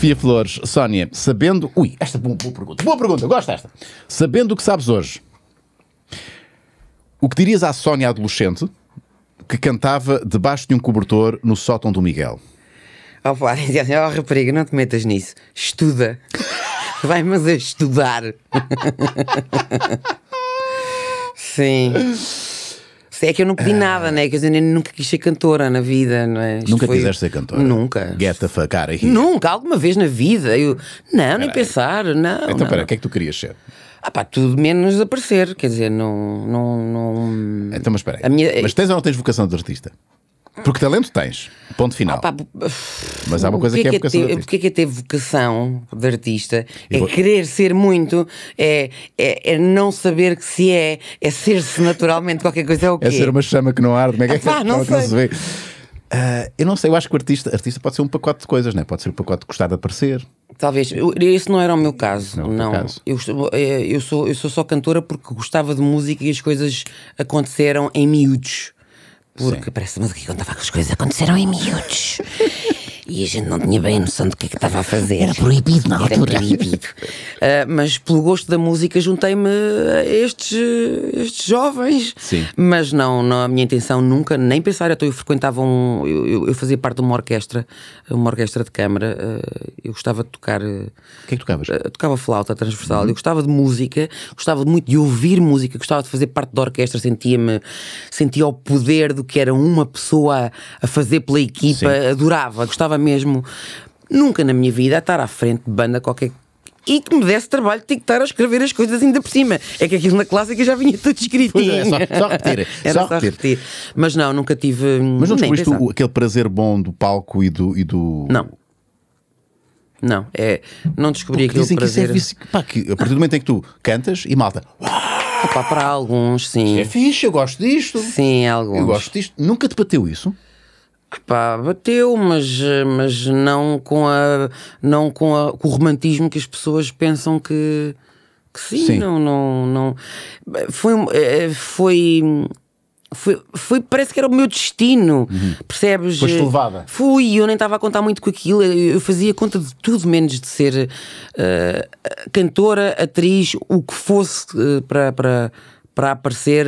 Sofia Flores, Sónia, sabendo. Ui, esta boa, boa pergunta. Boa pergunta, gosto desta. Sabendo o que sabes hoje, o que dirias à Sónia adolescente que cantava debaixo de um cobertor no sótão do Miguel? Oh, pá, oh, rapariga, não te metas nisso. Estuda. Vai, mas a estudar. Sim. É que eu não pedi nada, né? Quer dizer, nunca quis ser cantora na vida, não é? Isto Nunca foi- quiseste ser cantora? Nunca. Get the fuck out of here. Nunca, alguma vez na vida. Eu, não, nem pensar, não. Então, não. pera, o que é que tu querias ser? Ah, pá, tudo menos aparecer. Quer dizer, não. não, não... Então, mas espera aí. Minha- Mas tens ou não tens vocação de artista? Porque talento tens. Ponto final. Mas há uma coisa que é ter- vocação de artista. Porque é que é ter vocação de artista? É vou- querer ser muito, é, é, é não saber que se é, é ser-se naturalmente. Qualquer coisa é o quê? É ser uma chama que não arde, como é que é que, Epá, não é que não sei. se vê? Ah, eu não sei, eu acho que o artista, artista pode ser um pacote de coisas, não é? Pode ser um pacote de gostar de aparecer. Talvez. Eu- Esse não era o meu caso. Não é Não. caso. Eu, é, eu, sou, eu sou só cantora porque gostava de música e as coisas aconteceram em miúdos. Porque parece uma música que contava que as coisas aconteceram em miúdos. E a gente não tinha bem a noção do que é que estava a fazer. Era proibido na Era altura. proibido. Ah, mas pelo gosto da música juntei-me a estes, estes jovens. Sim. Mas não, não, a minha intenção nunca, nem pensar. Então eu frequentava um. Eu, eu- eu fazia parte de uma orquestra, uma orquestra de câmara. eh, Eu gostava de tocar. O que é que tocavas? eu tocava flauta transversal, Uhum. eu gostava de música, gostava muito de ouvir música, gostava de fazer parte da orquestra, sentia-me, sentia o poder do que era uma pessoa a fazer pela equipa, adorava, gostava mesmo. Nunca na minha vida a estar à frente de banda qualquer e que me desse trabalho de ter que estar a escrever as coisas ainda por cima. É que aquilo na clássica já vinha tudo escritinho. Pois é, só- só repetir, Era só só, repetir. repetir. Mas não, nunca tive. Mas não descobriste o- aquele prazer bom do palco e do. E do... Não. Não, é. Não descobri Porque aquele que isso é prazer. vício. Pá, que a partir do momento em que tu cantas e malta, Opa, para alguns, sim. é fixe, eu gosto disto. Sim, alguns. Eu gosto disto. Nunca te bateu isso? Pá, bateu, mas, mas não, com a, não com, a, com o romantismo que as pessoas pensam que, que sim, Sim. Não, não, não. Foi, eh, foi, foi, foi. Parece que era o meu destino, percebes? Uhum. Foste levada. Fui, eu nem estava a contar muito com aquilo, eu fazia conta de tudo menos de ser eh, cantora, atriz, o que fosse eh, para, para, para aparecer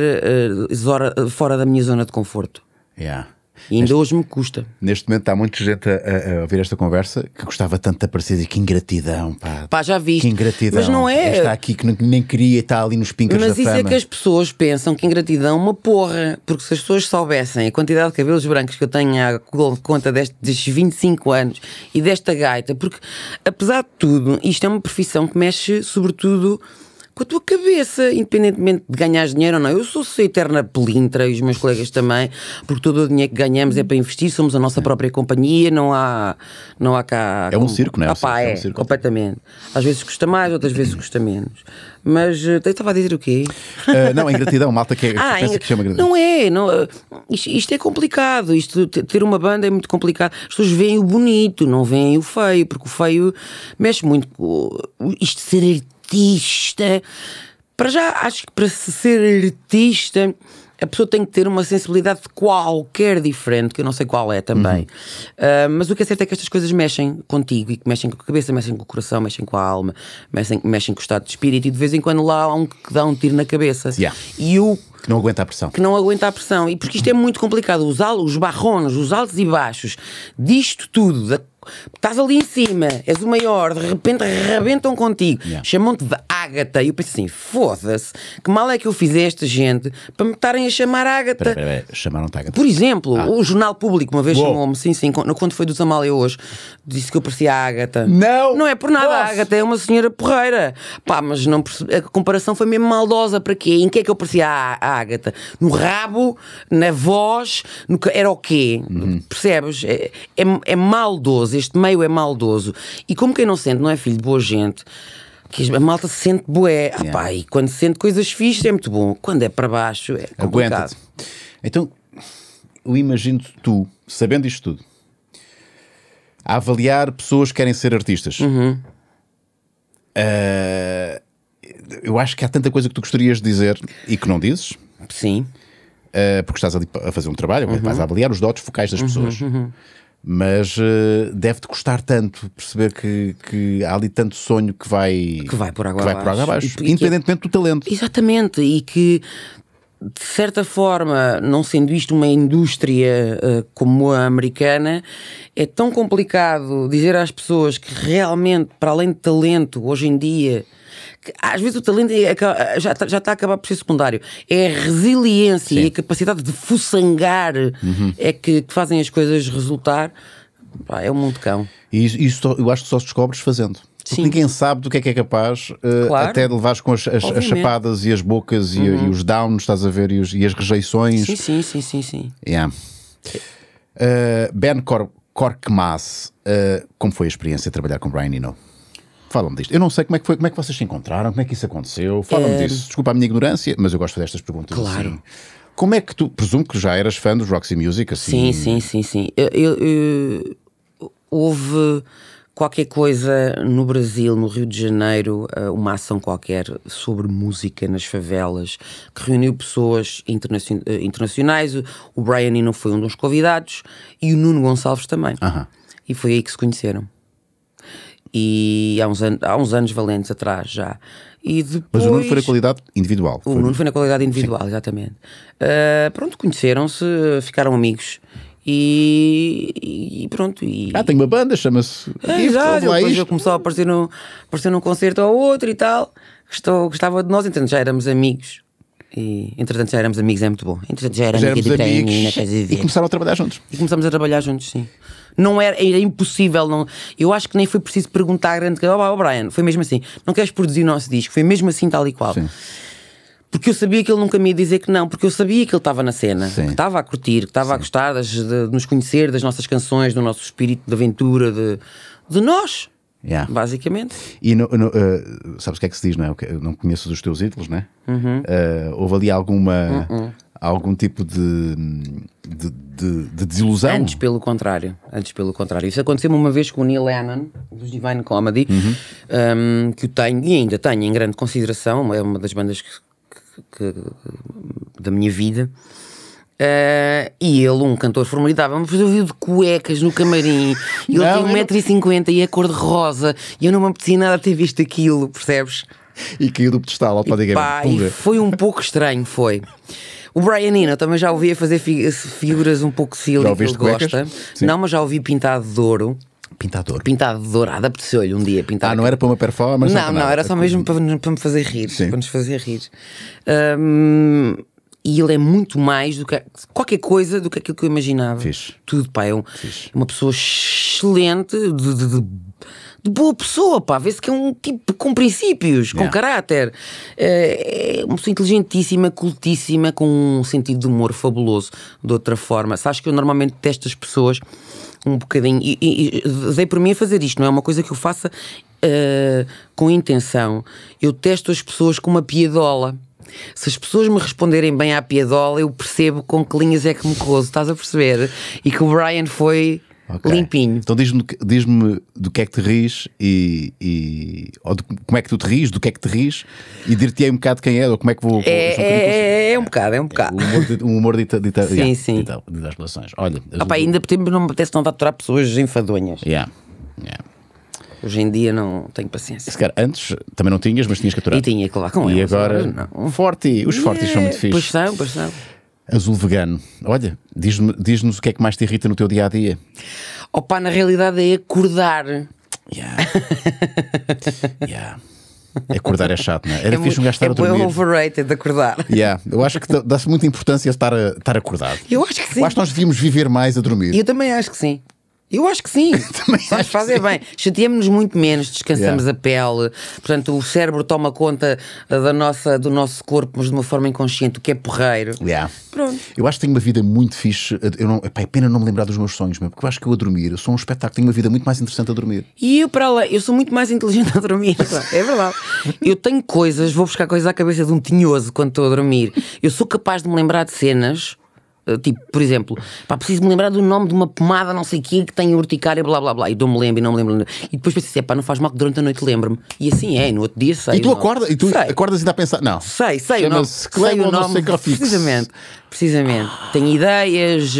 zora- fora da minha zona de conforto. Yeah. E ainda hoje me custa. Neste momento há muita gente a, a- ouvir esta conversa que gostava tanto de aparecer e que ingratidão, pá. Pá, já viste. Que ingratidão. Mas não é. Está aqui que nem- queria estar ali nos pincas Mas da isso fama. é que as pessoas pensam que ingratidão é uma porra. Porque se as pessoas soubessem a quantidade de cabelos brancos que eu tenho à co- conta destes, destes 25 anos e desta gaita, porque apesar de tudo, isto é uma profissão que mexe sobretudo com a tua cabeça, independentemente de ganhares dinheiro ou não. Eu sou sou eterna pelintra e os meus colegas também, porque todo o dinheiro que ganhamos é para investir, somos a nossa própria companhia, não há, não há cá. É um circo, não é? Ah, pá, É um é, circo. completamente. Às vezes custa mais, outras vezes custa menos. Mas eh, eu estava a dizer o quê? Ah, não, a ingratidão, malta que, é- Ah, pensa que chama ingratidão. não é, não, eh, isto, isto é complicado. Isto, te- ter uma banda é muito complicado. As pessoas veem o bonito, não veem o feio, porque o feio mexe muito com isto ser artista. Para já, acho que para se ser artista. A pessoa tem que ter uma sensibilidade qualquer diferente, que eu não sei qual é também. Uhum. Ah, mas o que é certo é que estas coisas mexem contigo e que mexem com a cabeça, mexem com o coração, mexem com a alma, mexem, mexem com o estado de espírito e de vez em quando lá há um que dá um tiro na cabeça. Yeah. E eu Que não aguenta a pressão. que não aguenta a pressão. E porque isto é muito complicado, os, al os barrones, os altos e baixos, disto tudo, da- estás ali em cima, és o maior, de repente arrebentam contigo, Yeah. chamam-te de Ágata. E eu penso assim: foda-se, que mal é que eu fiz a esta gente para me estarem a chamar Ágata. Chamaram-te a Por exemplo, o Jornal Público uma vez chamou-me, sim, sim, quando foi dos Amália hoje, disse que eu parecia a Ágata. Não Não é por nada, a. Ágata é uma senhora porreira. Pá, mas não a comparação foi mesmo maldosa. Para quê? Em que é que eu parecia a, a Ágata? No rabo, na voz, no que- era o quê? Percebes? É, é, é maldoso, este meio é maldoso. E como quem não sente, não é filho de boa gente. Que a malta se sente bué. Ah, pá, e quando se sente coisas fixas é muito bom. Quando é para baixo é complicado. Então, eu imagino tu, sabendo isto tudo, a avaliar pessoas que querem ser artistas. Uhum. Ah, eu acho que há tanta coisa que tu gostarias de dizer e que não dizes, Sim. ah, porque estás ali a fazer um trabalho, Uhum. estás a avaliar os dotes focais das pessoas. Mas eh, deve-te custar tanto perceber que, que há ali tanto sonho que vai, Que vai por água que vai por abaixo. água abaixo, E- e independentemente do talento. Exatamente, e que de certa forma, não sendo isto uma indústria eh, como a americana, é tão complicado dizer às pessoas que realmente, para além de talento, hoje em dia. que Às vezes o talento é já, está- já está a acabar por ser secundário. É a resiliência e a capacidade de fuçangar é que, que fazem as coisas resultar. Pá, é um mundo cão. E isso, isso eu acho que só se descobres fazendo. Porque Sim. ninguém sabe do que é que é capaz, eh, Claro. até de levares com as, as- as. Uhum. chapadas e as bocas e, e os downs, estás a ver, e, os- e as rejeições. Sim, sim, sim, sim, sim. Yeah. Uh, ben Cor Korkmaz, uh, como foi a experiência de trabalhar com Brian Eno? Fala-me disto. Eu não sei como é que foi, como é que vocês se encontraram, como é que isso aconteceu. Fala-me disso. Desculpa a minha ignorância, mas eu gosto destas perguntas. Eh, Claro. assim. Como é que tu, presumo que já eras fã dos Roxy Music, assim? Sim, sim, sim, sim. Eu- eu- eu- houve qualquer coisa no Brasil, no Rio de Janeiro, eh, uma ação qualquer sobre música nas favelas que reuniu pessoas eh, internacionais. O- Brian Eno foi um dos convidados e o Nuno Gonçalves também. Aham. E foi aí que se conheceram. E há uns, há uns anos valentes atrás já. Depois... Mas o Nuno foi na qualidade individual. O Nuno foi na qualidade individual, exatamente. Ah, pronto, conheceram-se, ficaram amigos e, e pronto. E, Ah, tem uma banda, chama-se. É, exato, depois isto. ele começou a aparecer, no, aparecer num concerto ao outro e tal. Gostou, gostava de nós, entretanto já éramos amigos. E entretanto já éramos amigos, é muito bom. Entretanto já era Já amiga éramos de amigos na casa de e começaram a trabalhar juntos. E começamos a trabalhar juntos, sim. Não era, era impossível, não, eu acho que nem foi preciso perguntar a grande coisa. Oh, Brian, foi mesmo assim. Não queres produzir o nosso disco? Foi mesmo assim, tal e qual. Sim. Porque eu sabia que ele nunca me ia dizer que não, porque eu sabia que ele estava na cena, Sim. que estava a curtir, que estava a gostar das- de, de nos conhecer, das nossas canções, do nosso espírito de aventura, de, de nós, Yeah. basicamente. E no- no, uh, sabes o que é que se diz, não é? Eu não conheço os teus ídolos, não é? Uhum. Uh, houve ali alguma. Algum tipo de, de, de- de desilusão? Antes, pelo contrário. Antes, pelo contrário. Isso aconteceu-me uma vez com o Neil Hannon, dos Divine Comedy, um, que eu tenho e ainda tenho em grande consideração. É uma das bandas que- que- da minha vida. Uh, e ele, um cantor formidável, mas eu vi de cuecas no camarim. E ele Não, tem 1,50m e é cor-de-rosa. E eu não me apetecia nada ter visto aquilo, percebes? E caiu do pedestal automaticamente. E foi um pouco estranho, foi. O Brian Eno também já ouvi a fazer fi- figuras um pouco silly que ele gosta. Sim. Não, mas já ouvi pintado de ouro. Pintador. Pintado de dourado, apeteceu-lhe um dia pintar. Ah, não era para uma performance? Não, não, nada. era só mesmo para, para me fazer rir. Sim. Para nos fazer rir. Hum, e ele é muito mais do que qualquer coisa do que aquilo que eu imaginava. Fixe. Tudo, pá. É um- uma pessoa excelente, de, de- de- de boa pessoa, pá. Vê-se que é um tipo com princípios, com Yeah. caráter. É é uma pessoa inteligentíssima, cultíssima, com um sentido de humor fabuloso. De outra forma, sabes que eu normalmente testo as pessoas um bocadinho. E, e, e dei por mim a fazer isto, não é uma coisa que eu faça eh, com intenção. Eu testo as pessoas com uma piadola. Se as pessoas me responderem bem à piadola, eu percebo com que linhas é que me cozo, estás a perceber? E que o Brian foi Ok. limpinho. Então diz-me do que- diz-me do que é que te ris e. e- ou de- como é que tu te ris, do que é que te ris e dir-te-ei um bocado quem é, ou como é que vou. É, um é, é, é um bocado, é um bocado. O humor, de, o humor dita, dita, Sim, yeah, sim. dita- dita as relações. Olha, Ah, pá, ainda tempo não me apetece não aturar pessoas enfadonhas. yeah, yeah. Hoje em dia não tenho paciência. Se calhar, antes também não tinhas, mas tinhas que aturar. E tinha que levar com E elas. agora, não. forte, os fortes são muito É, Pois são, pois são. Azul vegano. Olha, diz-nos o que é que mais te irrita no teu dia a dia. Opa, na realidade é acordar. Yeah. yeah. Acordar é chato, não é? Era é fixe um é a dormir. overrated acordar. Yeah. Eu acho que dá- dá-se muita importância a estar, a, estar acordado. Eu acho que sim. Eu acho que nós devíamos viver mais a dormir. Eu também acho que sim. Eu acho que sim. Acho fazer bem. Chateamos-nos muito menos, descansamos Yeah. a pele. Portanto, o cérebro toma conta ah, da nossa, do nosso corpo, mas de uma forma inconsciente, o que é porreiro. Yeah. Pronto. Eu acho que tenho uma vida muito fixe. Eu não, epá, é pena não me lembrar dos meus sonhos, mesmo, porque eu acho que eu a dormir, eu sou um espetáculo, tenho uma vida muito mais interessante a dormir. E eu, para lá, eu sou muito mais inteligente a dormir. É verdade. Eu tenho coisas, vou buscar coisas à cabeça de um tinhoso quando estou a dormir. Eu sou capaz de me lembrar de cenas. Eh, Tipo, por exemplo, pá, preciso me lembrar do nome de uma pomada, não sei o quê, que tem urticária, blá blá blá. E não me lembro, e não me lembro. E depois penso assim, pá, não faz mal que durante a noite lembro-me. E assim é, no outro dia sei. E tu acordas, e tu sei. acordas e ainda a pensar, não. Sei, sei o nome. Sei o nome. Precisamente. Precisamente. Tenho ideias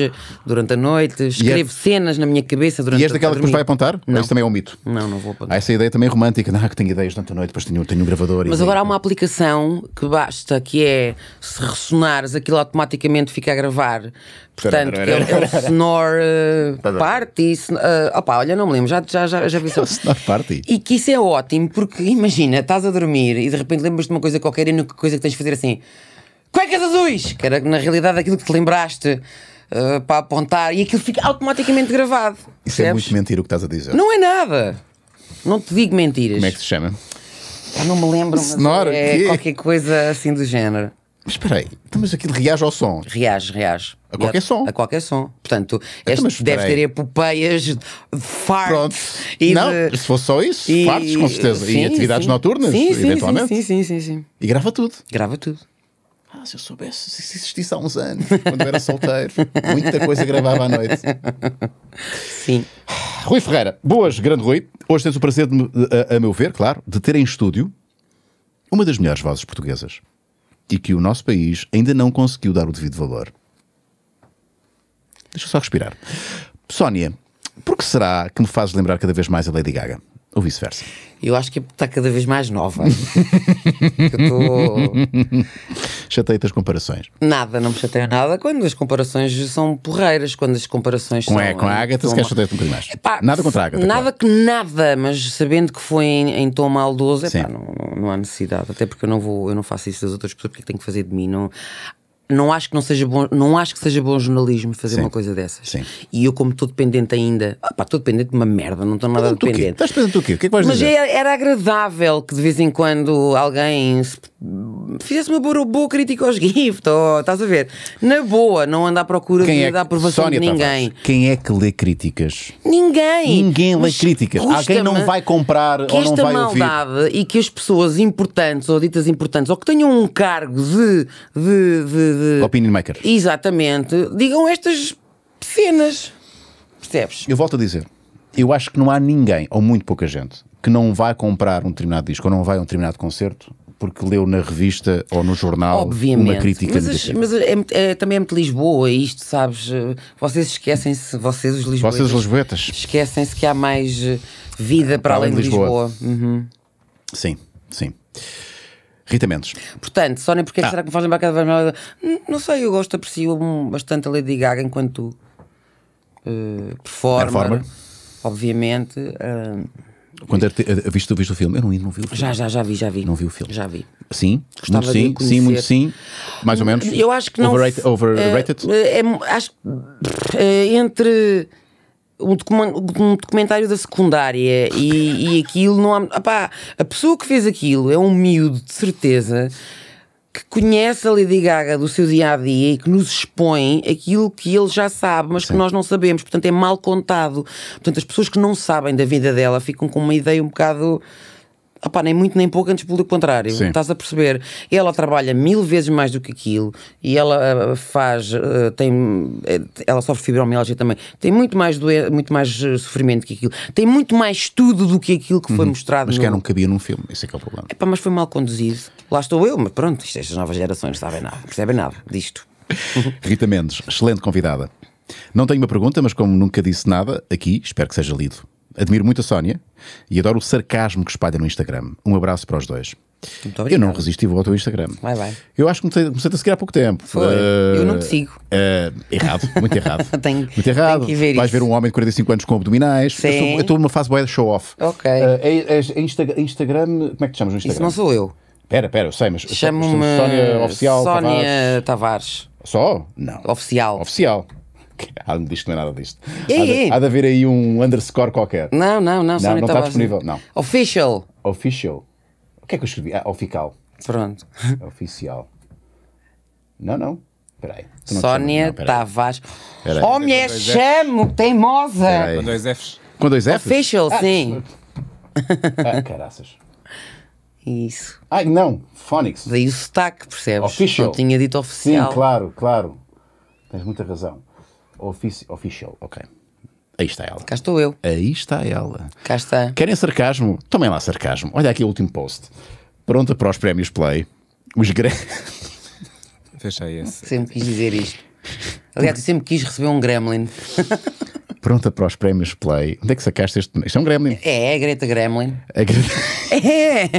durante a noite, escrevo cenas na minha cabeça durante E és a daquela que depois vai apontar? Não. Também é um mito. Não, não vou Há apontar. essa ideia também romântica, não, que tenho ideias durante a noite, depois tenho, tenho um gravador. Mas agora há uma aplicação que basta, que é se ressonares, aquilo automaticamente fica a gravar. Portanto, que é, o- é o Sonor uh, Party. Uh, opa, olha, não me lembro, já, já, já, já vi É isso. Sonor Party. E que isso é ótimo, porque imagina, estás a dormir e de repente lembras de uma coisa qualquer e a única coisa que tens de fazer é assim: cuecas azuis! Que era na realidade aquilo que te lembraste uh, para apontar e aquilo fica automaticamente gravado. Isso é percebes? muito mentira o que estás a dizer. Não é nada. Não te digo mentiras. Como é que se chama? Ah, não me lembro, mas Sonor, é quê? qualquer coisa assim do género. Mas espera aí, então, mas aquilo reage ao som. Reage, reage. A qualquer E som. A qualquer som. Portanto, este mas espera deve ter epopeias de farts. Pronto. E não, de- se fosse só isso, e- fartos com certeza. sim, e atividades sim. noturnas, Sim, eventualmente. Sim, sim, sim, sim. E grava tudo. Grava tudo. Ah, se eu soubesse, se isso existisse há uns anos, quando eu era solteiro, muita coisa gravava à noite. Sim. Rui Ferreira, boas, grande Rui. Hoje tens o prazer, de, a, a meu ver, claro, de ter em estúdio uma das melhores vozes portuguesas e que o nosso país ainda não conseguiu dar o devido valor. Deixa eu só respirar. Sónia, por que será que me fazes lembrar cada vez mais a Lady Gaga? Ou vice-versa? Eu acho que está cada vez mais nova. estou. Chatei-te as comparações. Nada, não me chateia nada quando as comparações são porreiras, quando as comparações Com, são. a, com a Agatha, se queres chatear-te um bocadinho mais. Pá, nada contra a Agatha. Nada claro. que nada, mas sabendo que foi em, em tom maldoso, epá, não, não, há necessidade. Até porque eu não vou, eu não faço isso das outras pessoas, porque é que tenho que fazer de mim? Não, não acho que não seja bom, não acho que seja bom jornalismo fazer Sim. uma coisa dessas. Sim. E eu, como estou dependente ainda, ah, pá, estou dependente de uma merda, não estou nada dependente. Estás pensando o quê? O que é que vais Mas dizer? era, era agradável que de vez em quando alguém se- fizesse uma boa, boa crítica aos gift, ou, estás a ver? Na boa, não anda à procura Quem de, é da aprovação Sónia de ninguém. Tavares, quem é que lê críticas? Ninguém. Ninguém lê Mas críticas. Alguém não vai comprar que ou não esta vai ouvir. maldade e que as pessoas importantes ou ditas importantes ou que tenham um cargo de. de, de, de- Opinion maker. Exatamente, digam estas cenas. Percebes? Eu volto a dizer, eu acho que não há ninguém, ou muito pouca gente, que não vai comprar um determinado disco ou não vai a um determinado concerto porque leu na revista ou no jornal Obviamente. uma crítica mas as- negativa. mas é, é- também é muito Lisboa, isto, sabes? Vocês esquecem-se, vocês os lisboetas, Vocês, lisboetas? esquecem-se que há mais eh, vida para, além de Lisboa. Uhum. Sim, sim. Rita Mendes. Portanto, Sónia, porque que Ah. será que me faz lembrar cada vez mais? Não sei, eu gosto, aprecio bastante a Lady Gaga enquanto uh, performer, Performer. obviamente. uh, Quando te- eh, viste, viste o filme? Eu não, não vi o filme. já, já, já vi, já vi. Não vi o filme. Já vi. Sim, Gostava muito sim, sim, muito sim. Mais ou menos. Eu acho que não. Overrated? overrated? É, é, acho que é, entre um, documen- um documentário da secundária e, e aquilo não há. Opá, a pessoa que fez aquilo é um miúdo, de certeza, que conhece a Lady Gaga do seu dia a dia e que nos expõe aquilo que ele já sabe, mas que nós não sabemos. Portanto, é mal contado. Portanto, as pessoas que não sabem da vida dela ficam com uma ideia um bocado. Opá, nem muito nem pouco, antes pelo contrário. Sim. Estás a perceber? Ela trabalha mil vezes mais do que aquilo e ela ah, faz, ah, tem, eh, ela sofre fibromialgia também, tem muito mais, doen- muito mais eh, sofrimento que aquilo, tem muito mais estudo do que aquilo que foi mostrado. Mas no... que não cabia num filme, esse é que é o problema. Epá, mas foi mal conduzido. Lá estou eu, mas pronto, isto, estas novas gerações não sabem nada, percebem nada disto. Rita Mendes, excelente convidada. Não tenho uma pergunta, mas como nunca disse nada, aqui espero que seja lido. Admiro muito a Sónia e adoro o sarcasmo que espalha no Instagram. Um abraço para os dois. Eu não resisti vou ao teu Instagram. Vai, vai. Eu acho que comecei, comecei a seguir há pouco tempo. Foi. Eh, Eu não te sigo. eh, errado, muito errado. Tenho- muito errado. tenho ver Vais isso. ver um homem de 45 anos com abdominais. Eu Sim. Eu estou numa fase boa de show-off. Ok. Eh, é, é- é Insta- Instagram. Como é que te chamas no Instagram? Isso não sou eu. Pera, pera, eu sei, mas. Chamo-me Sónia Oficial. Sónia Tavares. Só? Não. Oficial. Oficial. Ah, me diz que não é nada disto. É, há, de, é. há de haver aí um underscore qualquer. Não, não, não, Sónia não está disponível, não. Official. Official. O que é que eu escrevi? Ah, oficial. Pronto. Oficial. Não, não. Espera aí. Tu não te chamas- Sónia não. Tavares. Oh, mulher, chamo, teimosa. Com dois Fs. Com dois Fs? Official, sim. Ah, caraças. Isso. Ai, não. Phonics. Daí o sotaque, percebes? Official. Não tinha dito Sim, oficial. claro, claro. Tens muita razão. Offici official, ok. Aí está ela. Cá estou eu. Aí está ela. Cá está. Querem sarcasmo? Tomem lá sarcasmo. Olha aqui o último post. Pronta para os prémios Play. Os grandes. Fechei esse. Sempre quis dizer isto. Aliás, eu sempre quis receber um gremlin. Pronta para os prémios Play. Onde é que sacaste este? Isto é um gremlin. É, a Greta Gremlin. A Greta- É!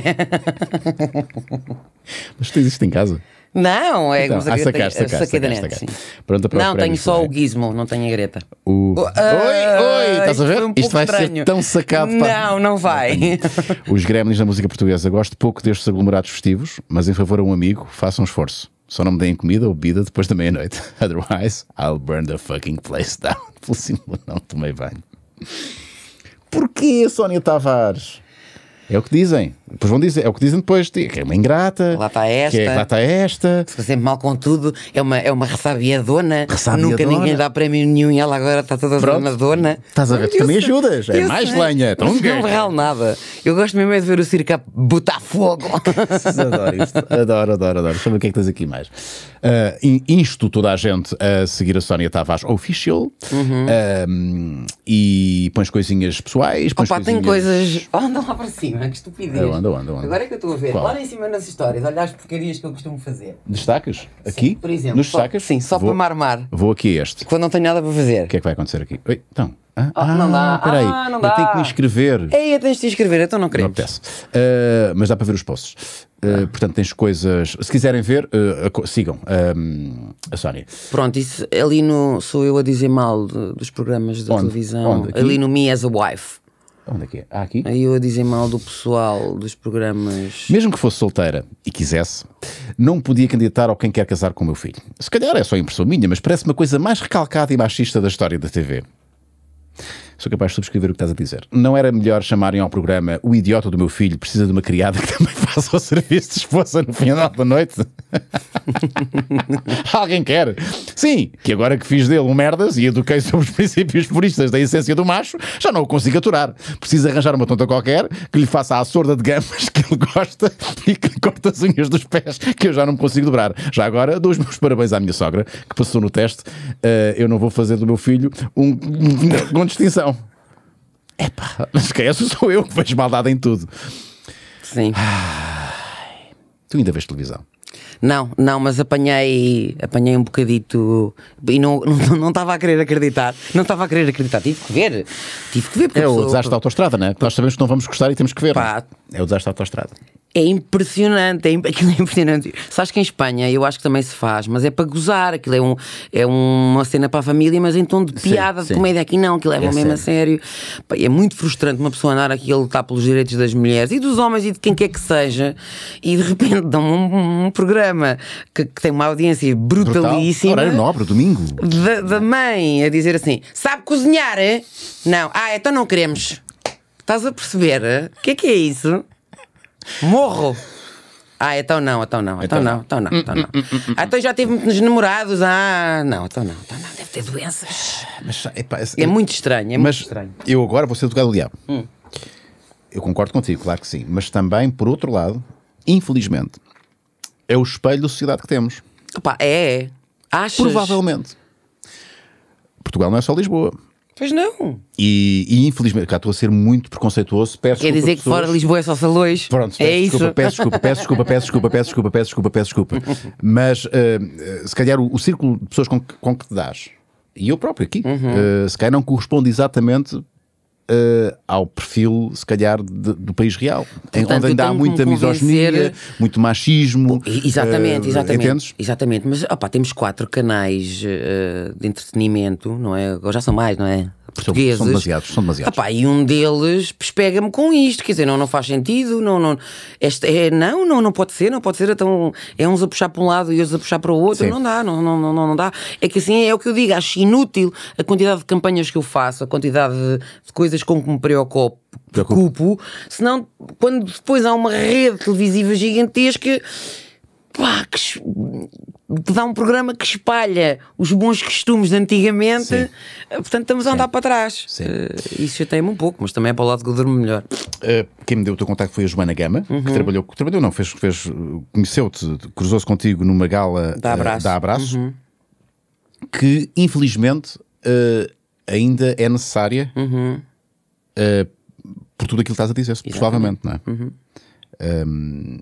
Mas tu tens isto em casa? Não, é Então, a ah, Greta, sacaste, sacaste, sacaste, sacaste. para os Não, tenho só Play. o Gizmo, não tenho a Greta. O... Oi, oi, estás a ver? Isto vai estranho. ser tão sacado. pá. Não, não vai. Os gremlins da música portuguesa. Gosto pouco destes aglomerados festivos, mas em favor a um amigo, faça um esforço. Só não me deem comida ou bebida depois da meia-noite. Otherwise, I'll burn the fucking place down. Pelo simples não tomei banho. Porquê, Sónia Tavares? É o que dizem. Depois vão dizer, é o que dizem depois. Que é uma ingrata. Lá está esta. Que é, lá está esta. Fica sempre mal com tudo. É uma, é uma ressabiadona. Nunca ninguém dá prémio nenhum e ela agora está toda Pronto. dona dona. Estás a ver? Tu também ajudas. É mais sei. lenha. Não ralo nada. Eu gosto mesmo é de ver o circo botar fogo. Adoro isto. Adoro, adoro, adoro. Deixa eu ver o que é que tens aqui mais. Uh, in- insto toda a gente a seguir a Sónia Tavares Official Uhum. um, e pões coisinhas pessoais. Pões Opa, tem coisinhas- coisas. Oh, lá para cima, que estupidez. Eu ando, eu ando, eu ando. Agora é que eu estou a ver. Qual? Lá em cima nas histórias, olha as porcarias que eu costumo fazer. Destacas? Aqui? Por exemplo. Nos só- destacas? Sim, só vou, para me armar. Vou aqui a este. Quando não tenho nada para fazer. O que é que vai acontecer aqui? Oi, então. Ah, Oh, não dá. espera aí. Ah, não Eu dá. tenho que me inscrever. Ei, tens de te inscrever, então não Não queremos. apetece. Uh, mas dá para ver os posts. Uh, portanto, tens coisas. Se quiserem ver, uh, sigam um, a Sónia. Pronto, isso ali no. Sou eu a dizer mal de- dos programas da Onde? televisão. Onde? Ali no Me as a Wife. Onde é que é? Ah, aqui? Aí eu a dizer mal do pessoal dos programas. Mesmo que fosse solteira e quisesse, não podia candidatar ao quem quer casar com o meu filho. Se calhar é só impressão minha, mas parece uma coisa mais recalcada e machista da história da TV. Sou capaz de subscrever o que estás a dizer. Não era melhor chamarem ao programa o idiota do meu filho precisa de uma criada que também faça o serviço de esposa no final da noite? Alguém quer? Sim, que agora que fiz dele um merdas e eduquei sobre os princípios puristas da essência do macho, já não o consigo aturar. Preciso arranjar uma tonta qualquer que lhe faça a sorda de gamas que ele gosta e que lhe corte as unhas dos pés, que eu já não me consigo dobrar. Já agora dou os meus parabéns à minha sogra, que passou no teste. Eh, eu não vou fazer do meu filho um, um, com distinção. Epá, esquece, sou eu que vejo maldade em tudo. Sim. Tu ainda vês televisão? Não, não, mas apanhei, apanhei um bocadito e não não não estava a querer acreditar. Não estava a querer acreditar. Tive que ver. Tive que ver É o pessoa- desastre da autostrada, não é? Nós sabemos que não vamos gostar e temos que ver. Pá. É o desastre da autostrada. É impressionante, é, aquilo é impressionante. Sabes que em Espanha eu acho que também se faz, mas é para gozar. Aquilo é, um, é uma cena para a família, mas em tom de Sim, piada, de sim. comédia. Aqui não, que levam É mesmo a sério. É muito frustrante uma pessoa andar aqui a lutar pelos direitos das mulheres e dos homens e de quem quer que seja, e de repente dão um, um programa que, que tem uma audiência Brutal. brutalíssima. Horário nobre, domingo. da, da mãe a dizer assim: sabe cozinhar? é? Não, ah, então não queremos. Estás a perceber? O que é que é isso? Morro. Ah, então não, então não, então, Então não, então não, então não. Ah, então já tive muitos namorados. Ah, não, então não, então não, deve ter doenças. Mas, epá, É muito estranho, é mas muito estranho. eu agora vou ser do diabo. Eu concordo contigo, claro que sim. Mas também, por outro lado, infelizmente, é o espelho da sociedade que temos. Opa, é, é. Achas? Provavelmente. Portugal não é só Lisboa. Pois não. E, e, infelizmente, cá estou a ser muito preconceituoso. Peço Quer dizer que fora. Lisboa é só salões. Pronto, peço é desculpa, isso. peço desculpa, peço desculpa, peço desculpa, peço desculpa, peço desculpa, peço desculpa, peço desculpa. Mas eh, se calhar o, o círculo de pessoas com que, com que te dás, e eu próprio aqui, Uhum. eh, se calhar não corresponde exatamente eh, ao perfil, se calhar, de- do país real, Portanto, onde ainda há me muita misoginia, convencer- muito machismo. Exatamente, eh, exatamente. Entendes? Exatamente, mas opá, temos quatro canais eh, de entretenimento, não é? Agora já são mais, não é? Portugueses. são demasiados, são demasiados. E um deles pega-me com isto, quer dizer, não, não faz sentido, não, não, este, é, não, não, não pode ser, não pode ser, então é uns a puxar para um lado e outros a puxar para o outro, Sim. não dá, não, não, não, não dá. É que assim é o que eu digo, acho inútil a quantidade de campanhas que eu faço, a quantidade de, de coisas com que me preocupo, preocupo, senão quando depois há uma rede televisiva gigantesca pá, que dá um programa que espalha os bons costumes de antigamente, Sim. eh, portanto estamos a andar para trás. Sim. Eh, isso chateia-me um pouco, mas também é para o lado que eu durmo melhor. Uh, quem me deu o teu contacto foi a Joana Gama, Uhum. que trabalhou, trabalhou não, fez, fez uh, conheceu-te, cruzou-se contigo numa gala Dá uh, abraço. Uhum. da Abraço, que infelizmente uh, ainda é necessária uh, por tudo aquilo que estás a dizer, provavelmente, não é? Uhum. Um,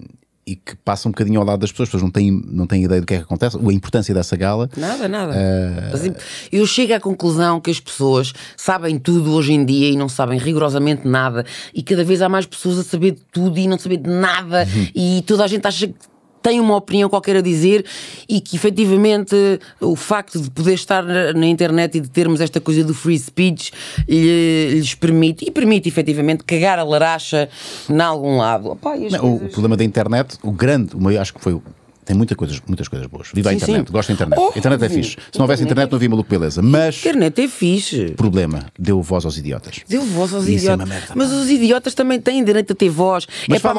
e que passa um bocadinho ao lado das pessoas, as pessoas não têm, não têm ideia do que é que acontece, a importância dessa gala. Nada, nada. Eh, Mas, Eu chego à conclusão que as pessoas sabem tudo hoje em dia e não sabem rigorosamente nada, e cada vez há mais pessoas a saber de tudo e não saber de nada, Uhum. e toda a gente acha que tem uma opinião qualquer a dizer e que efetivamente o facto de poder estar na, internet e de termos esta coisa do free speech lhe- lhes permite, e permite efetivamente cagar a laracha em algum lado. Opá, as Não, o, o coisas- problema da internet, o grande, o maior, acho que foi o. Tem muita coisas, muitas coisas boas. Viva a Sim, internet, sim. gosto da internet. Oh, a internet é fixe. Se não houvesse internet, não havia maluco beleza. Mas, internet é fixe. problema, deu voz aos idiotas. Deu voz aos Isso é idiotas. merda, mas os idiotas também têm direito a ter voz. Mas é para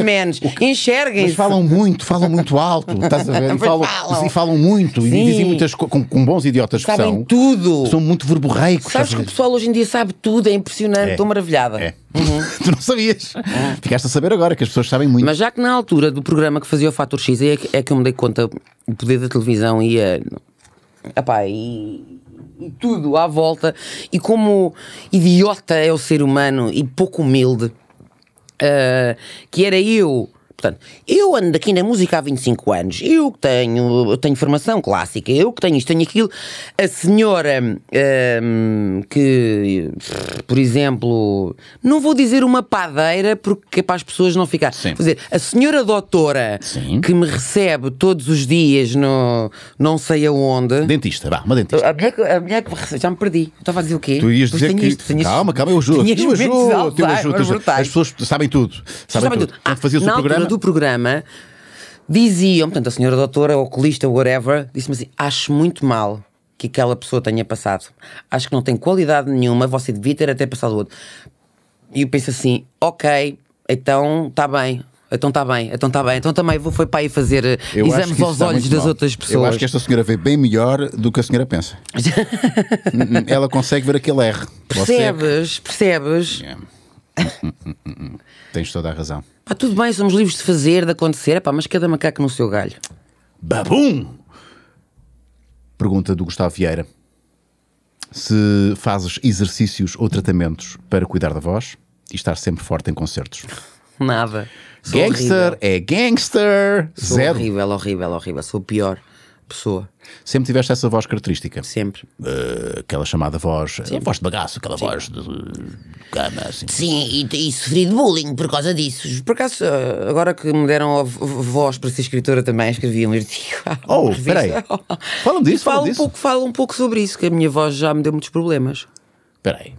é- menos. que- Enxerguem-se. Mas falam muito, falam muito alto, estás a ver? E falam, falam. e falam muito, e Sim. dizem muitas coisas, com, com bons idiotas que Sabem são. tudo. São muito verborreicos. Sabes que o pessoal hoje em dia sabe tudo, é impressionante. É. Estou maravilhada. É. tu não sabias. Ficaste a saber agora que as pessoas sabem muito. Mas já que na altura do programa que fazia o Fator X é que, é que eu me dei conta o poder da televisão ia. Epá, e, e tudo à volta. E como idiota é o ser humano e pouco humilde, ah, que era eu. Portanto, eu ando aqui na música há 25 anos, eu que tenho, eu tenho formação clássica, eu que tenho isto, tenho aquilo. A senhora hum, que, por exemplo, não vou dizer uma padeira porque é para as pessoas não ficar. Sim. Vou dizer, a senhora doutora Sim. que me recebe todos os dias no não sei aonde. Dentista, vá, uma dentista. A mulher, que- a mulher que recebe, já me perdi. Estava a dizer o quê? Tu ias dizer que. isto, calma, calma, eu ajudo. Eu ajudo, eu ajudo. As pessoas sabem tudo. Sabem, Sabem tudo. tudo. Quando Ah, fazias o programa. Do programa diziam, portanto, a senhora doutora, oculista, whatever, disse-me assim: acho muito mal que aquela pessoa tenha passado. Acho que não tem qualidade nenhuma, você devia ter até passado o outro. E eu penso assim: ok, então está bem. Então está bem, então está bem. Então também vou foi para aí fazer eh, Eu exames aos olhos das mal. outras pessoas. Eu acho que esta senhora vê bem melhor do que a senhora pensa. Ela consegue ver aquele R. Você- Percebes? Percebes? Yeah. Tens toda a razão. Pá, tudo bem, somos livres de fazer, de acontecer, pá, mas cada macaco no seu galho. Babum! Pergunta do Gustavo Vieira: se fazes exercícios ou tratamentos para cuidar da voz e estar sempre forte em concertos. Nada. Sou Gangster horrível. é gangster. Sou Zero. horrível, horrível, horrível. Sou pior pessoa. Sempre tiveste essa voz característica. Sempre. Uh, aquela chamada voz, a voz de bagaço, aquela voz de cama, assim. Sim, e, e sofri de bullying por causa disso. Por acaso, eh, agora que me deram a voz para ser escritora também, escrevi um artigo. Oh, Uma revista. espera aí. Fala-me disso, fala um disso. pouco, falo um pouco sobre isso, que a minha voz já me deu muitos problemas. Espera aí.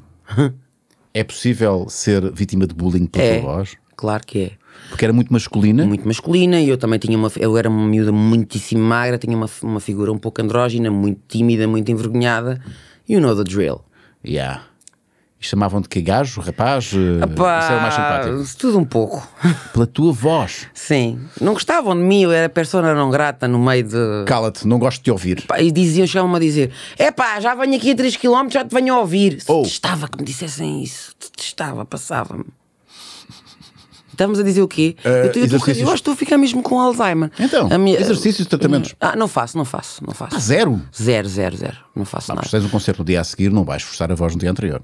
É possível ser vítima de bullying pela É. tua voz? Claro que é. Porque era muito masculina. Muito masculina e eu também tinha uma. Eu era uma miúda muitíssimo magra, tinha uma, uma figura um pouco andrógina, muito tímida, muito envergonhada. You know the drill. Yeah. E chamavam de que gajo, rapaz? Uh, isso era mais simpático. tudo um pouco. Pela tua voz. Sim. Não gostavam de mim, eu era persona não grata no meio de. Cala-te, não gosto de te ouvir. E diziam, chegavam-me a dizer: É pá, já venho aqui a 3km, já te venho a ouvir. Oh. Detestava que me dissessem isso. Detestava, passava-me. Estamos a dizer o quê? Eh, eu, eu, acho que estou a ficar mesmo com Alzheimer. Então, minha- exercícios, tratamentos. Ah, não faço, não faço, não faço. Ah, zero? Zero, zero, zero. Não faço Mas nada. se tens um concerto no dia a seguir, não vais forçar a voz no dia anterior.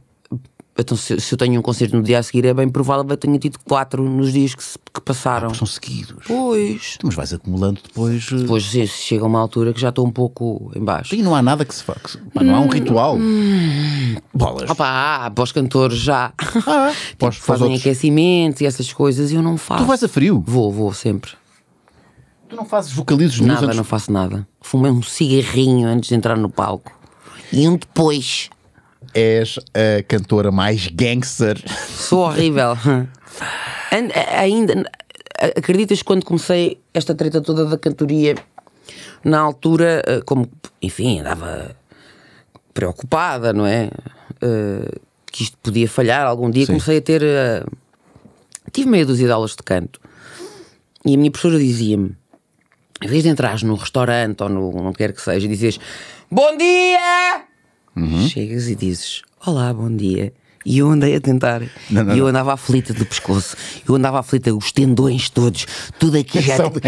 Então, se, se eu tenho um concerto no dia a seguir, é bem provável que eu tenha tido quatro nos dias que, que passaram. São seguidos. Pois. Mas vais acumulando depois. uh, Depois sim, chega uma altura que já estou um pouco em baixo. E não há nada que se faça. Não há um ritual. Bolas. Opa, para os cantores já. Ah, para os Fazem outros. aquecimentos e essas coisas e eu não faço. Tu vais a frio. Vou, vou sempre. Tu não fazes vocalizos Nada, antes. não faço nada. Fumei um cigarrinho antes de entrar no palco. E um depois. És a cantora mais gangster. Sou horrível. And- a- ainda. a- Acreditas que quando comecei esta treta toda da cantoria, na altura, eh, como, enfim, andava preocupada, não é? Eh, que isto podia falhar algum dia, Sim. comecei a ter. eh, tive meia dúzia de aulas de canto. E a minha professora dizia-me: em vez de entrares num restaurante ou no não quer que seja, e dizes Bom dia! Chegas e dizes Olá, bom dia. E eu andei a tentar. Não, não, e eu andava aflita do pescoço. Eu andava aflita, os tendões todos, tudo aqui já. Tudo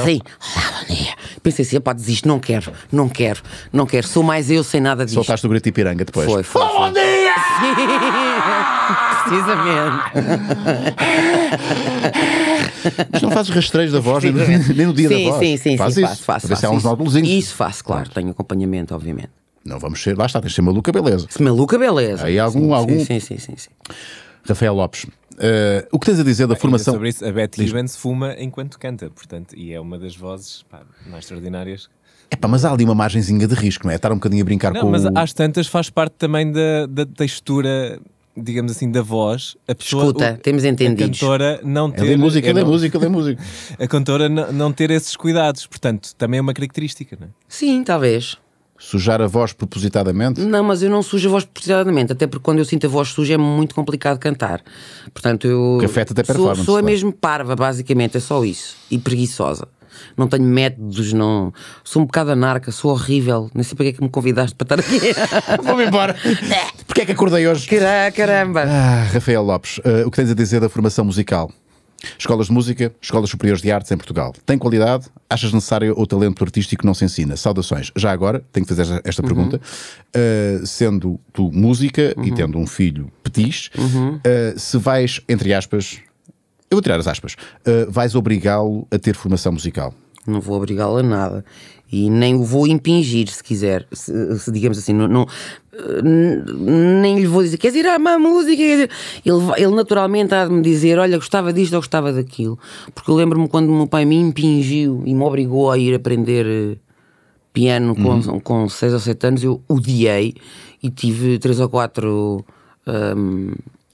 assim. Olá, bom dia. Pensei assim, pá, desisto, não quero, não quero, não quero. Sou mais eu sem nada disto. Soltaste o grito de Ipiranga depois. Foi, foi. Bom foi. dia! Precisamente. Mas não fazes rastreios da voz nem no, nem no dia sim, da voz. Sim, sim, Faz sim, isso. faço, faço. Faço nódulozinhos. Isso faço, claro. Tenho acompanhamento, obviamente. Não vamos ser. Lá está, tens de ser maluca, beleza. Se maluca, beleza. Aí algum- sim, algum- Sim, sim, sim, sim. Rafael Lopes, eh, o que tens a dizer da Ainda formação? Sobre isso, a Betty Evans fuma enquanto canta, portanto, e é uma das vozes pá, mais extraordinárias. Epá, mas há ali uma margenzinha de risco, não é? Estar um bocadinho a brincar Não, com mas o... às tantas faz parte também da, da textura, digamos assim, da voz. A pessoa, Escuta, temos entendidos. A cantora não ter. Ele é música, ele é música, ele é música. A cantora não, não ter esses cuidados, portanto, também é uma característica, não é? Sim, talvez. Sujar a voz propositadamente. Não, mas eu não sujo a voz precisamente, até porque quando eu sinto a voz suja é muito complicado cantar. Portanto, eu. Que afeta até a sou, performance, sou a claro. mesmo parva, basicamente, é só isso. E preguiçosa. Não tenho métodos, não. Sou um bocado anarca, sou horrível. Nem sei para que é que me convidaste para estar aqui. Vou-me embora. Porquê é que acordei hoje? Cara- Caramba! Ah, Rafael Lopes, eh, o que tens a dizer da formação musical? Escolas de música, escolas superiores de artes em Portugal. Tem qualidade? Achas necessário o talento artístico não se ensina? Saudações. Já agora, tenho que fazer esta- esta pergunta. Eh, sendo tu música e tendo um filho petis, eh, se vais, entre aspas, eu vou tirar as aspas, eh, vais obrigá-lo a ter formação musical. Não vou obrigá-lo a nada. E nem o vou impingir, se quiser. Se, se digamos assim, não, não- n- nem lhe vou dizer, queres ir à má música? Quer dizer, Ele, ele naturalmente há de me dizer, olha, gostava disto ou gostava daquilo. Porque eu lembro-me quando o meu pai me impingiu e me obrigou a ir aprender eh, piano com, com 6 ou 7 anos, eu odiei e tive três ou quatro hum,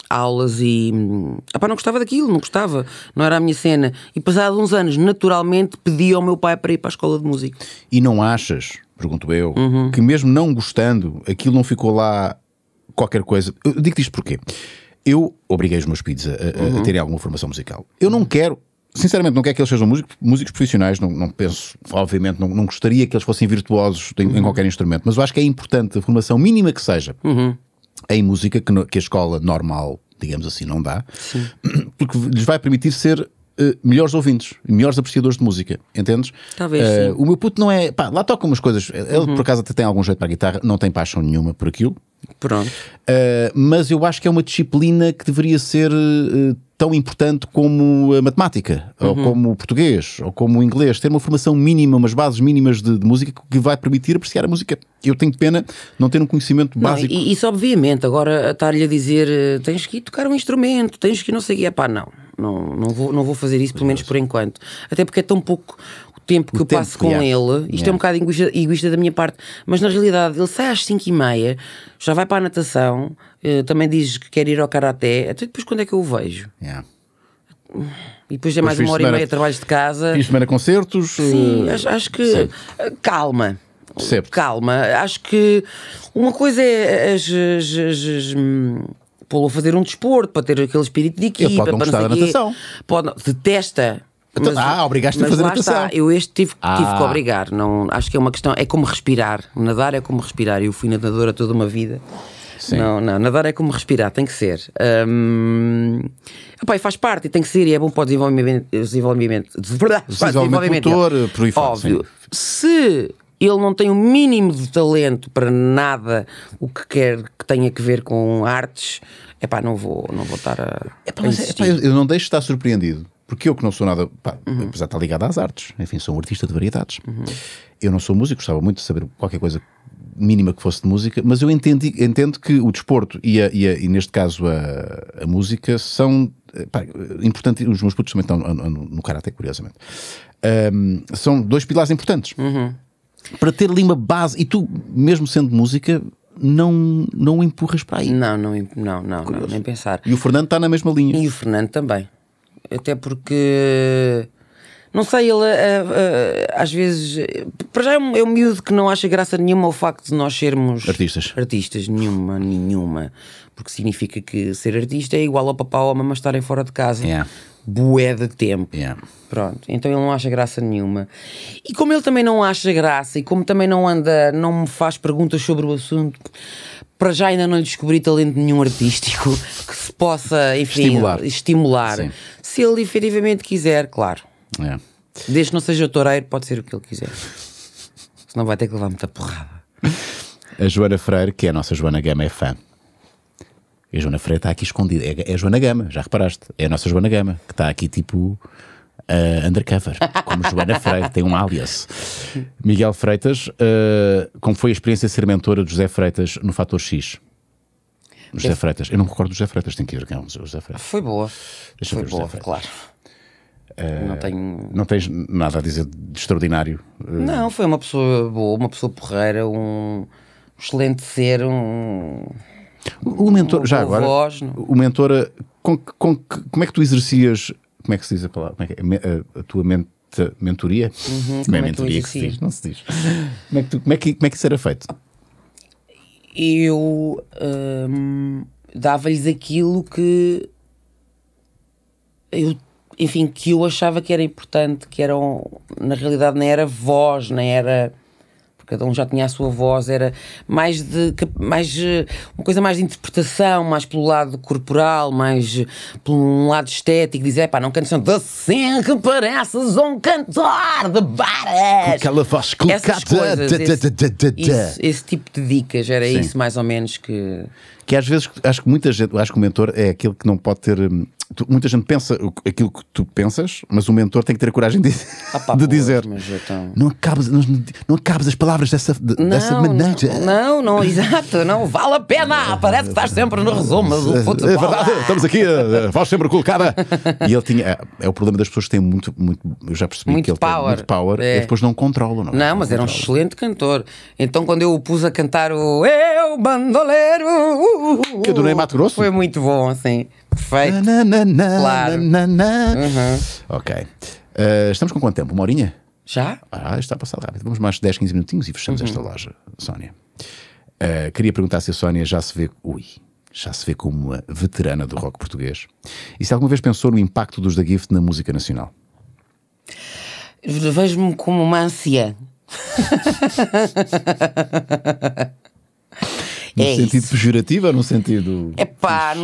aulas e hum, epá, não gostava daquilo, não gostava, não era a minha cena. E passados uns anos, naturalmente, pedi ao meu pai para ir para a escola de música. E não achas, pergunto eu, Uhum. que mesmo não gostando, aquilo não ficou lá qualquer coisa? Eu digo isto porquê? Eu obriguei os meus filhos a, a- Uhum. a terem alguma formação musical. Eu não quero. Sinceramente, não quero que eles sejam músicos, músicos profissionais, não, não penso, obviamente, não, não gostaria que eles fossem virtuosos em, Uhum. em qualquer instrumento, mas eu acho que é importante a formação mínima que seja em música, que, no- que a escola normal, digamos assim, não dá, porque lhes vai permitir ser eh, melhores ouvintes, melhores apreciadores de música, entendes? Talvez, sim. Uhum. o meu puto não é. Pá, lá toca umas coisas. Ele por acaso até tem algum jeito para a guitarra, não tem paixão nenhuma por aquilo. Pronto. Uh, mas eu acho que é uma disciplina que deveria ser uh, tão importante como a matemática, ou como o português, ou como o inglês. Ter uma formação mínima, umas bases mínimas de, de música que vai permitir apreciar a música. Eu tenho pena não ter um conhecimento Não, básico. e- isso, obviamente, agora estar-lhe a dizer eh, tens que ir tocar um instrumento, tens que não sei o quê. Pá, não, não, não, vou, não vou fazer isso, pelo menos por enquanto. Até porque é tão pouco tempo que O eu tempo, passo com ele. Isto é Yeah. um bocado egoísta, egoísta da minha parte, mas na realidade ele sai às 5 e meia, já vai para a natação, eh, também diz que quer ir ao karaté. Até depois, quando é que eu o vejo? E depois é mais uma hora e semana- meia de trabalhos de casa. Fins de semana concertos. Sim, uh, acho, acho que. percebo. Calma. Percebo. Calma. Acho que uma coisa é as. as, as- as, hum, Pô-lo a fazer um desporto para ter aquele espírito de equipa. pode não para gostar sei da natação. Pode, não- detesta. Então, ah, obrigaste-a a mas fazer lá natação. Está. Eu este tive, tive Ah. que obrigar. Não, acho que é uma questão. É como respirar. Nadar é como respirar. Eu fui nadadora toda uma vida. Sim. Não, não, nadar é como respirar, tem que ser. Hum, e faz parte e tem que ser, e é bom para o desenvolvimento. desenvolvimento, Desenvolvimento motor, aí fora, Óbvio. sim. Se ele não tem o mínimo de talento para nada o que quer que tenha que ver com artes, é pá, não vou, não vou estar a. Epá, a mas, insistir. epá, eu não deixo de estar surpreendido. Porque eu que não sou nada, pá, Uhum. apesar de estar ligado às artes, enfim, sou um artista de variedades. Eu não sou músico, gostava muito de saber qualquer coisa mínima que fosse de música, mas eu entendi, entendo que o desporto e, a- e a- e neste caso a, a música são eh, pá, importantes. Os meus putos também estão no, karatê, curiosamente. Ahm, são dois pilares importantes Uhum. para ter ali uma base. E tu, mesmo sendo música, não, não o empurras para aí. Não, não, não, não, não, nem pensar. E o Fernando está na mesma linha. E o Fernando também. Até porque. Não sei, ele eh, eh, às vezes. Para já é um, é um miúdo que não acha graça nenhuma ao facto de nós sermos. Artistas. Artistas, nenhuma, nenhuma. Porque significa que ser artista é igual ao papá ou à mamãe estarem fora de casa. Yeah. Bué de tempo. Yeah. Pronto, então ele não acha graça nenhuma. E como ele também não acha graça e como também não anda, não me faz perguntas sobre o assunto, para já ainda não lhe descobri talento nenhum artístico que se possa, enfim, Estimular. estimular. Se ele efetivamente quiser, claro. É. Desde que não seja toureiro, pode ser o que ele quiser. Senão vai ter que levar muita porrada. A Joana Freire, que é a nossa Joana Gama, é fã. E a Joana Freire está aqui escondida. É, é a Joana Gama, já reparaste? É a nossa Joana Gama, que está aqui tipo uh, undercover, como Joana Freire, tem um alias. Miguel Freitas, uh, como foi a experiência de ser mentora de José Freitas no Fator X? José Freitas, eu não me recordo do José Freitas, tem que ir é o José Freitas. Foi boa. Deixa eu Foi ver boa, claro. não tenho. Não tens nada a dizer de extraordinário. Uh, Não, foi uma pessoa boa, uma pessoa porreira, um excelente ser, um. O mentor, já agora, voz, não? o mentor, uh, com, com como é que tu exercias, como é que se diz a palavra, é é? A, a tua mente, mentoria? não como é é mentoria que se diz, não se diz. Como é que, tu- como é que, como é que isso era feito? Eu hum, dava-lhes aquilo que eu, enfim, que eu achava que era importante, que eram, na realidade, nem era voz, nem era. Cada um já tinha a sua voz, era mais de mais eh, uma coisa mais de interpretação, mais pelo lado corporal, mais eh, por um lado estético, dizer, pá, não cantas tanto assim que pareces um cantor de bares. Aquela voz colocada. esse, esse tipo de dicas, era Sim. isso mais ou menos que. Que às vezes, acho que muita gente, acho que o mentor é aquele que não pode ter. hum, tu- muita gente pensa aquilo que tu pensas, mas o mentor tem que ter a coragem de, Ah, pá, de dizer. mas então- Não acabes, não, não acabes as palavras dessa, de- dessa não, maneira. Não, não, exato, não vale a pena. Parece que estás sempre no resumo futebol. É verdade, estamos aqui, a, a voz sempre colocada. E ele tinha. É, é o problema das pessoas que têm muito. muito eu já percebi Muito que ele tem power. muito power É. e depois não controlam. Não, Não, mas era um excelente cantor. Então, quando eu o pus a cantar o Eu Bandoleiro, Que é do Ney Mato Grosso? foi muito bom, assim, perfeito. Na, na, na, Claro. Uhum. Ok. Eh, estamos com quanto tempo? Uma horinha? Já? Ah, está a passar rápido. Vamos mais 10, 15 minutinhos e fechamos esta loja, Sónia. Eh, queria perguntar se a Sónia já se vê. Ui. Já se vê como uma veterana do rock português. E se alguma vez pensou no impacto dos da Gift na música nacional? Vejo-me como uma anciã. No É sentido isso. pejorativo ou no sentido. É pá,